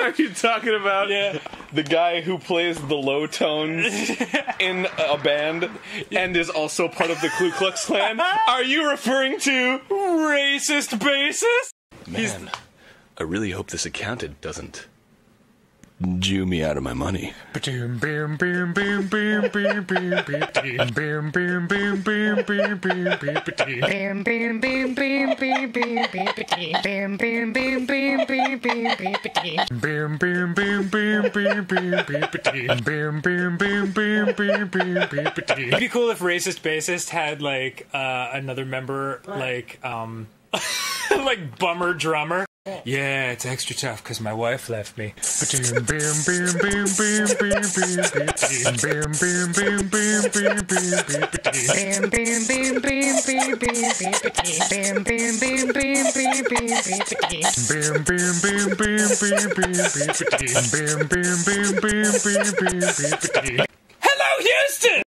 Are you talking about Yeah. the guy who plays the low tones in a band and is also part of the Ku Klux Klan? Are you referring to Racist bassist? Man, I really hope this accountant doesn't Jew me out of my money. Bam bam bam bam bam bam bam bam petite. Bam bam bam bam bam bam bam petite. Bam bam bam bam bam bam bam petite. Bam bam bam bam bam bam bam petite. It'd be cool if racist bassist had like uh, another member, like um, like bummer drummer. Yeah, it's extra tough because my wife left me. Hello, Houston.